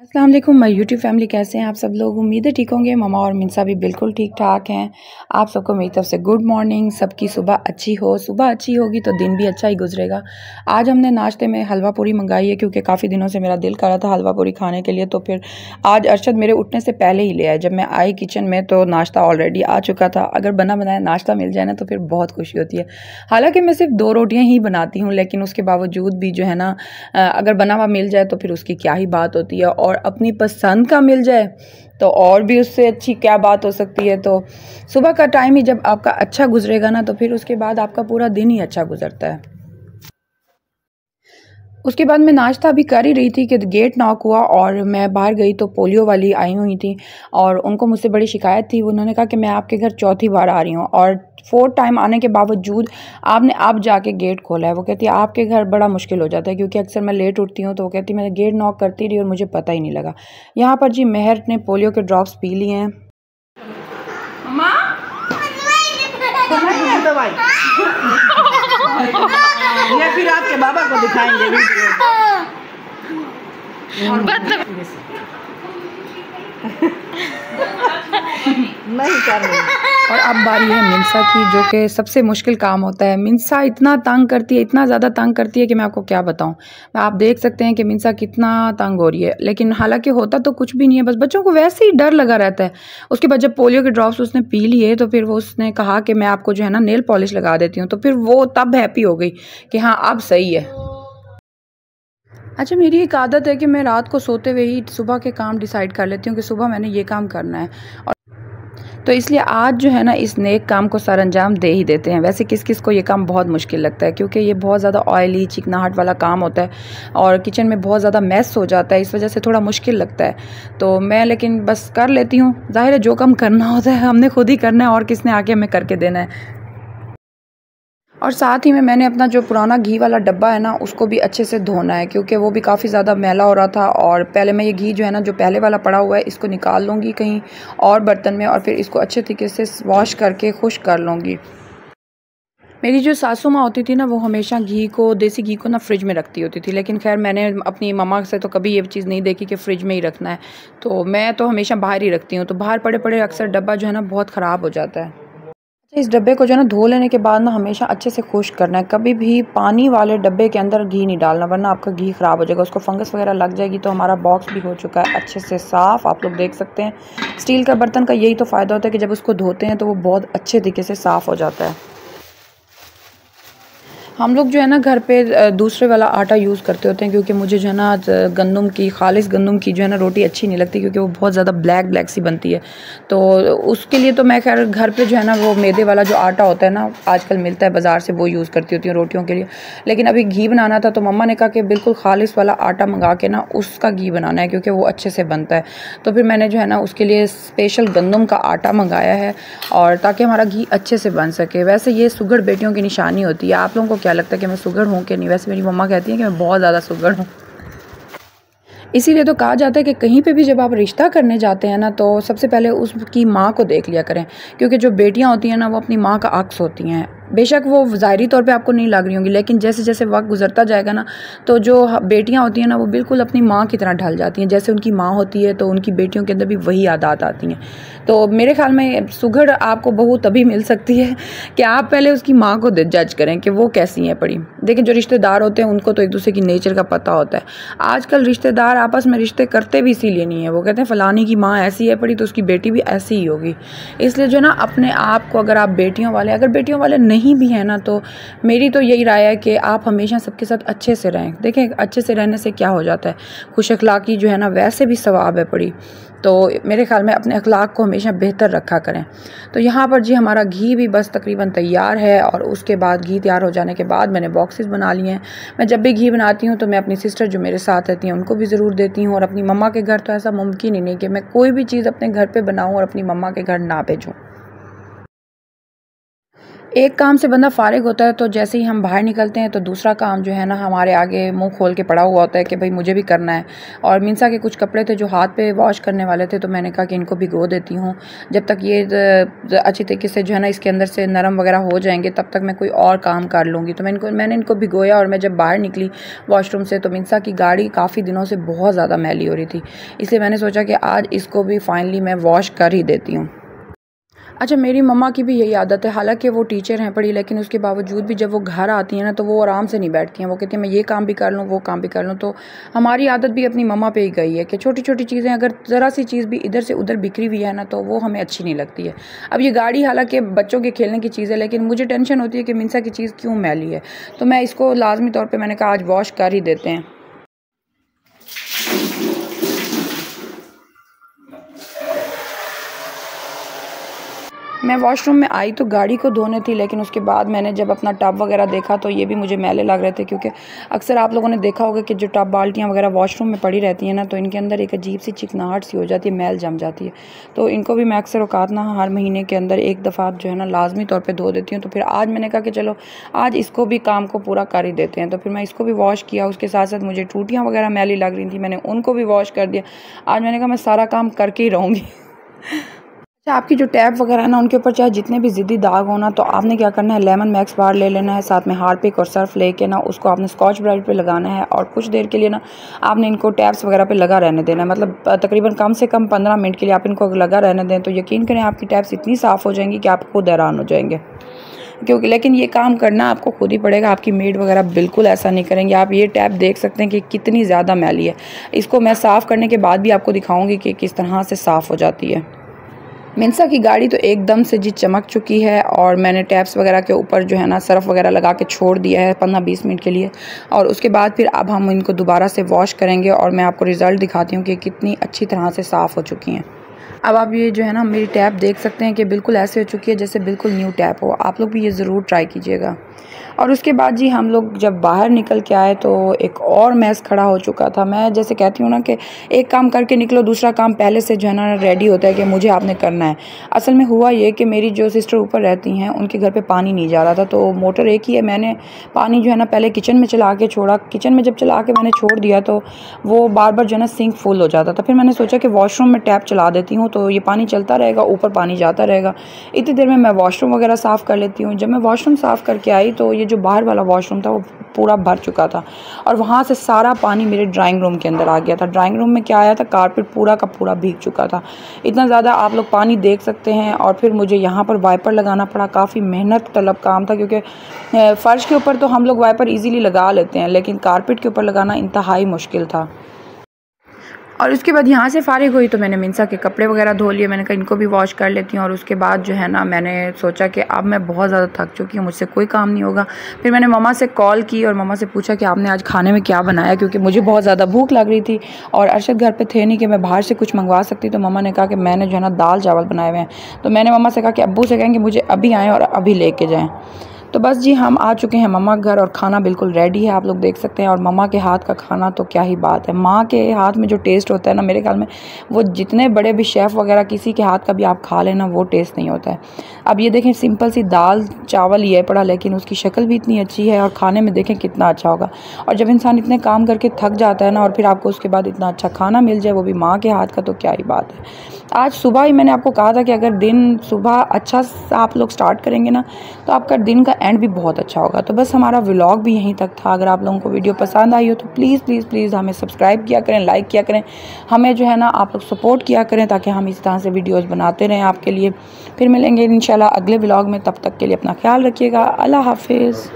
वालेकुम, my YouTube family कैसे हैं आप सब लोग? उम्मीद है ठीक होंगे। मामा और मिनसा भी बिल्कुल ठीक ठाक हैं। आप सबको मेरी तरफ़ से गुड मॉर्निंग सबकी सुबह अच्छी हो, सुबह अच्छी होगी तो दिन भी अच्छा ही गुजरेगा। आज हमने नाश्ते में हलवा पूरी मंगाई है क्योंकि काफ़ी दिनों से मेरा दिल कर रहा था हलवा पूरी खाने के लिए तो फिर आज अरशद मेरे उठने से पहले ही ले आए। जब मैं आई किचन में तो नाश्ता ऑलरेडी आ चुका था। अगर बना बनाया, नाश्ता मिल जाए ना तो फिर बहुत खुशी होती है। हालाँकि मैं सिर्फ़ दो रोटियाँ ही बनाती हूँ, लेकिन उसके बावजूद भी जो है ना अगर बना हुआ मिल जाए तो फिर उसकी क्या ही बात होती है। और अपनी पसंद का मिल जाए तो और भी उससे अच्छी क्या बात हो सकती है? तो सुबह का टाइम ही जब आपका अच्छा गुजरेगा ना तो फिर उसके बाद आपका पूरा दिन ही अच्छा गुजरता है। उसके बाद मैं नाश्ता भी कर ही रही थी कि गेट नॉक हुआ और मैं बाहर गई तो पोलियो वाली आई हुई थी और उनको मुझसे बड़ी शिकायत थी। उन्होंने कहा कि मैं आपके घर चौथी बार आ रही हूँ और फोर्थ टाइम आने के बावजूद आपने अब जाके गेट खोला है। वो कहती है आपके घर बड़ा मुश्किल हो जाता है क्योंकि अक्सर मैं लेट उठती हूँ। तो वो कहती मैं गेट नॉक करती रही और मुझे पता ही नहीं लगा। यहाँ पर जी मेहर ने पोलियो के ड्रॉप्स पी लिए हैं। दवाई। या फिर आपके बाबा को दिखाएँगे वीडियो। नहीं कर रही। और अब बारी है मिनसा की, जो कि सबसे मुश्किल काम होता है। मिनसा इतना तंग करती है, इतना ज़्यादा तंग करती है कि मैं आपको क्या बताऊँ। आप देख सकते हैं कि मिनसा कितना तंग हो रही है। लेकिन हालाँकि होता तो कुछ भी नहीं है, बस बच्चों को वैसे ही डर लगा रहता है। उसके बाद जब पोलियो के ड्रॉप्स उसने पी लिए तो फिर वो उसने कहा कि मैं आपको जो है ना, नेल पॉलिश लगा देती हूँ। तो फिर वो तब हैप्पी हो गई कि हाँ अब सही है। अच्छा मेरी एक आदत है कि मैं रात को सोते हुए ही सुबह के काम डिसाइड कर लेती हूँ कि सुबह मैंने ये काम करना है। और तो इसलिए आज जो है ना, इस नेक काम को सर अंजाम दे ही देते हैं। वैसे किस किस को ये काम बहुत मुश्किल लगता है, क्योंकि ये बहुत ज़्यादा ऑयली चिकनाहट वाला काम होता है और किचन में बहुत ज़्यादा मैस हो जाता है, इस वजह से थोड़ा मुश्किल लगता है। तो मैं लेकिन बस कर लेती हूँ। ज़ाहिर है, जो काम करना होता है, हमने खुद ही करना है और किसने आके हमें करके देना है। और साथ ही में मैंने अपना जो पुराना घी वाला डब्बा है ना, उसको भी अच्छे से धोना है, क्योंकि वो भी काफ़ी ज़्यादा मैला हो रहा था और पहले मैं ये घी जो है ना, जो पहले वाला पड़ा हुआ है, इसको निकाल लूँगी कहीं और बर्तन में और फिर इसको अच्छे तरीके से वॉश करके खुश कर लूँगी। मेरी जो सासू माँ होती थी ना, वो हमेशा घी को, देसी घी को ना फ्रिज में रखती होती थी, लेकिन खैर मैंने अपनी मम्मा से तो कभी ये चीज़ नहीं देखी कि फ्रिज में ही रखना है तो मैं तो हमेशा बाहर ही रखती हूँ तो बाहर पड़े पड़े अक्सर डब्बा जो है ना, बहुत ख़राब हो जाता है। इस डब्बे को जो है ना धो लेने के बाद ना हमेशा अच्छे से खुश करना है। कभी भी पानी वाले डब्बे के अंदर घी नहीं डालना, वरना आपका घी ख़राब हो जाएगा, उसको फंगस वगैरह लग जाएगी तो हमारा बॉक्स भी हो चुका है अच्छे से साफ़, आप लोग देख सकते हैं। स्टील का बर्तन का यही तो फ़ायदा होता है कि जब उसको धोते हैं तो वो बहुत अच्छे तरीके से साफ़ हो जाता है। हम लोग जो है ना घर पे दूसरे वाला आटा यूज़ करते होते हैं क्योंकि मुझे जो है ना गंदम की, खालिश गंदम की जो है ना रोटी अच्छी नहीं लगती क्योंकि वो बहुत ज़्यादा ब्लैक ब्लैक सी बनती है। तो उसके लिए तो मैं खैर घर पे जो है ना वो मैदे वाला जो आटा होता है ना, आजकल मिलता है बाज़ार से, वो यूज़ करती होती हूँ रोटियों के लिए। लेकिन अभी घी बनाना था तो मम्मा ने कहा कि बिल्कुल खालिश वाला आटा मंगा के ना उसका घी बनाना है क्योंकि वो अच्छे से बनता है। तो फिर मैंने जो है ना उसके लिए स्पेशल गंदम का आटा मंगाया है और ताकि हमारा घी अच्छे से बन सके। वैसे ये सुगड़ बेटियों की निशानी होती है। आप लोगों को क्या लगता है कि मैं सुगर हूँ कि नहीं? वैसे मेरी मम्मा कहती हैं कि मैं बहुत ज़्यादा सुगर हूँ। इसीलिए तो कहा जाता है कि कहीं पे भी जब आप रिश्ता करने जाते हैं ना तो सबसे पहले उसकी माँ को देख लिया करें। क्योंकि जो बेटियाँ होती हैं ना, वो अपनी माँ का अक्स होती हैं। बेशक वो ज़ाहरी तौर पे आपको नहीं लग रही होंगी, लेकिन जैसे जैसे वक्त गुजरता जाएगा ना तो जो बेटियाँ होती हैं ना, वो बिल्कुल अपनी माँ की तरह ढल जाती हैं। जैसे उनकी माँ होती है तो उनकी बेटियों के अंदर भी वही आदात आती हैं। तो मेरे ख्याल में सुघड़ आपको बहू तभी मिल सकती है कि आप पहले उसकी माँ को जज करें कि वो कैसी हैं पड़ी देखिए, जो रिश्तेदार होते हैं, उनको तो एक दूसरे की नेचर का पता होता है। आजकल रिश्तेदार आपस में रिश्ते करते भी इसीलिए नहीं है। वो कहते हैं, फ़लानी की माँ ऐसी है पड़ी तो उसकी बेटी भी ऐसी ही होगी। इसलिए जो है ना, अपने आप को अगर आप बेटियों वाले, अगर बेटियों वाले नहीं नहीं भी है ना तो मेरी तो यही राय है कि आप हमेशा सबके साथ अच्छे से रहें। देखें, अच्छे से रहने से क्या हो जाता है? खुश अखलाक़ी जो है ना, वैसे भी सवाब है पड़ी तो मेरे ख्याल में अपने अखलाक को हमेशा बेहतर रखा करें। तो यहाँ पर जी हमारा घी भी बस तकरीबन तैयार है और उसके बाद घी तैयार हो जाने के बाद मैंने बॉक्सेस बना लिए हैं। मैं जब भी घी बनाती हूँ तो मैं अपनी सिस्टर जो मेरे साथ रहती हैं, उनको भी ज़रूर देती हूँ और अपनी मम्मा के घर तो ऐसा मुमकिन ही नहीं कि मैं कोई भी चीज़ अपने घर पर बनाऊँ और अपनी मम्मा के घर ना भेजूँ। एक काम से बंदा फ़ारिग होता है तो जैसे ही हम बाहर निकलते हैं तो दूसरा काम जो है ना, हमारे आगे मुँह खोल के पड़ा हुआ होता है कि भाई मुझे भी करना है। और मिनसा के कुछ कपड़े थे जो हाथ पे वॉश करने वाले थे तो मैंने कहा कि इनको भिगो देती हूँ। जब तक ये अच्छी तरीके से जो है ना, इसके अंदर से नरम वगैरह हो जाएँगे, तब तक मैं कोई और काम कर लूँगी। तो मैं इनको, मैंने इनको भिगोया और मैं जब बाहर निकली वॉशरूम से तो मिनसा की गाड़ी काफ़ी दिनों से बहुत ज़्यादा मैली हो रही थी। इसलिए मैंने सोचा कि आज इसको भी फाइनली मैं वॉश कर ही देती हूँ। अच्छा मेरी मम्मा की भी यही आदत है। हालाँकि वो टीचर हैं पढ़ी, लेकिन उसके बावजूद भी जब वो घर आती हैं ना तो वो आराम से नहीं बैठती हैं। वो कहती हैं, मैं ये काम भी कर लूँ, वो काम भी कर लूँ। तो हमारी आदत भी अपनी मम्मा पे ही गई है कि छोटी छोटी चीज़ें, अगर ज़रा सी चीज़ भी इधर से उधर बिखरी हुई है ना तो वो हमें अच्छी नहीं लगती है। अब ये गाड़ी हालाँकि बच्चों के खेलने की चीज़ है, लेकिन मुझे टेंशन होती है कि मिनसा की चीज़ क्यों मैली है? तो मैं इसको लाजमी तौर पर मैंने कहा, आज वॉश कर ही देते हैं। मैं वॉशरूम में आई तो गाड़ी को धोने थी, लेकिन उसके बाद मैंने जब अपना टब वगैरह देखा तो ये भी मुझे मैले लग रहे थे, क्योंकि अक्सर आप लोगों ने देखा होगा कि जो टब बाल्टियाँ वगैरह वॉशरूम में पड़ी रहती हैं ना तो इनके अंदर एक अजीब सी चिकनाहट सी हो जाती है, मैल जम जाती है। तो इनको भी मैं अक्सर अवकात ना हर महीने के अंदर एक दफ़ा जो है ना लाजमी तौर पर धो देती हूँ। तो फिर आज मैंने कहा कि चलो, आज इसको भी काम को पूरा कर ही देते हैं। तो फिर मैं इसको भी वॉश किया, उसके साथ साथ मुझे टूटियाँ वगैरह मैली लग रही थी, मैंने उनको भी वॉश कर दिया। आज मैंने कहा मैं सारा काम करके ही रहूँगी। आपकी जो टैप वगैरह है ना, उनके ऊपर चाहे जितने भी ज़िद्दी दाग होना तो आपने क्या करना है? लेमन मैक्स बार ले लेना है, साथ में हारपिक और सर्फ लेके ना, उसको आपने स्कॉच ब्राइट पे लगाना है और कुछ देर के लिए ना, आपने इनको टैप्स वगैरह पे लगा रहने देना है। मतलब तकरीबन कम से कम पंद्रह मिनट के लिए आप इनको लगा रहने दें तो यकीन करें आपकी टैप्स इतनी साफ़ हो जाएँगी कि आप खुद हैरान हो जाएँगे। क्योंकि लेकिन ये काम करना आपको खुद ही पड़ेगा, आपकी मेड वगैरह बिल्कुल ऐसा नहीं करेंगे। आप ये टैप देख सकते हैं कि कितनी ज़्यादा मैली है। इसको मैं साफ़ करने के बाद भी आपको दिखाऊँगी कि किस तरह से साफ़ हो जाती है। मिनसा की गाड़ी तो एकदम से जी चमक चुकी है और मैंने टैप्स वगैरह के ऊपर जो है ना सर्फ वगैरह लगा के छोड़ दिया है पंद्रह बीस मिनट के लिए। और उसके बाद फिर अब हम इनको दोबारा से वॉश करेंगे और मैं आपको रिज़ल्ट दिखाती हूँ कि कितनी अच्छी तरह से साफ़ हो चुकी हैं। अब आप ये जो है ना मेरी टैप देख सकते हैं कि बिल्कुल ऐसे हो चुकी है जैसे बिल्कुल न्यू टैप हो। आप लोग भी ये ज़रूर ट्राई कीजिएगा। और उसके बाद जी हम लोग जब बाहर निकल के आए तो एक और मैस खड़ा हो चुका था। मैं जैसे कहती हूँ ना कि एक काम करके निकलो, दूसरा काम पहले से जो है ना रेडी होता है कि मुझे आपने करना है। असल में हुआ ये कि मेरी जो सिस्टर ऊपर रहती हैं, उनके घर पे पानी नहीं जा रहा था तो मोटर एक ही है। मैंने पानी जो है ना पहले किचन में चला के छोड़ा। किचन में जब चला के मैंने छोड़ दिया तो वो बार बार जो है ना सिंक फुल हो जाता था। फिर मैंने सोचा कि वॉशरूम में टैप चला देती हूँ तो ये पानी चलता रहेगा, ऊपर पानी जाता रहेगा। इतनी देर में मैं वॉशरूम वगैरह साफ़ कर लेती हूँ। जब मैं वॉशरूम साफ़ करके आई तो ये जो बाहर वाला वॉशरूम था, वो पूरा भर चुका था। और वहाँ से सारा पानी मेरे ड्राइंग रूम के अंदर आ गया था। ड्राइंग रूम में क्या आया था? कारपेट पूरा का पूरा भीग चुका था। इतना ज़्यादा आप लोग पानी देख सकते हैं और फिर मुझे यहाँ पर वाइपर लगाना पड़ा। काफ़ी मेहनत तलब काम था क्योंकि फ़र्श के ऊपर तो हम लोग वाइपर ईज़िली लगा लेते हैं, लेकिन कारपेट के ऊपर लगाना इंतहाई मुश्किल था। और उसके बाद यहाँ से फारिग हुई तो मैंने मिनसा के कपड़े वगैरह धो लिए, मैंने कहा, इनको भी वॉश कर लेती हूँ। और उसके बाद जो है ना, मैंने सोचा कि अब मैं बहुत ज़्यादा थक चुकी हूँ, मुझसे कोई काम नहीं होगा। फिर मैंने ममा से कॉल की और ममा से पूछा कि आपने आज खाने में क्या बनाया, क्योंकि मुझे बहुत ज़्यादा भूख लग रही थी और अरशद घर पर थे नहीं कि मैं बाहर से कुछ मंगवा सकती तो ममा ने कहा कि मैंने जो है ना दाल चावल बनाए हुए हैं। तो मैंने ममा से कहा कि अबू से कहेंगे मुझे अभी आएँ और अभी लेके जाएँ। तो बस जी, हम आ चुके हैं मम्मा घर और खाना बिल्कुल रेडी है, आप लोग देख सकते हैं। और मम्मा के हाथ का खाना तो क्या ही बात है। माँ के हाथ में जो टेस्ट होता है ना, मेरे ख्याल में वो जितने बड़े भी शेफ़ वगैरह किसी के हाथ का भी आप खा लेना वो टेस्ट नहीं होता है। अब ये देखें सिंपल सी दाल, चावल ये पड़ा, लेकिन उसकी शक्ल भी इतनी अच्छी है और खाने में देखें कितना अच्छा होगा। और जब इंसान इतने काम करके थक जाता है ना, और फिर आपको उसके बाद इतना अच्छा खाना मिल जाए, वो भी माँ के हाथ का तो क्या ही बात है। आज सुबह ही मैंने आपको कहा था कि अगर दिन सुबह अच्छा आप लोग स्टार्ट करेंगे ना तो आपका दिन का एंड भी बहुत अच्छा होगा। तो बस हमारा व्लॉग भी यहीं तक था। अगर आप लोगों को वीडियो पसंद आई हो तो प्लीज़ प्लीज़ प्लीज़ हमें सब्सक्राइब किया करें लाइक किया करें। हमें जो है ना, आप लोग सपोर्ट किया करें ताकि हम इस तरह से वीडियोज़ बनाते रहें आपके लिए। फिर मिलेंगे इन अगले ब्लॉग में। तब तक के लिए अपना ख्याल रखिएगा। अल्लाह हाफिज़।